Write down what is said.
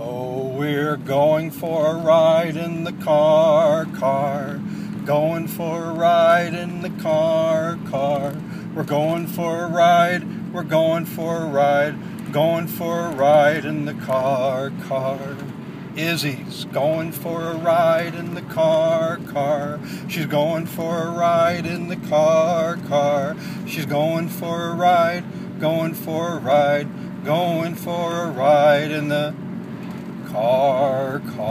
Oh, we're going for a ride in the car, car. Going for a ride in the car, car. We're going for a ride, we're going for a ride, going for a ride in the car, car. Izzy's going for a ride in the car, car. She's going for a ride in the car, car. She's going for a ride, going for a ride, going for a ride in the car, car.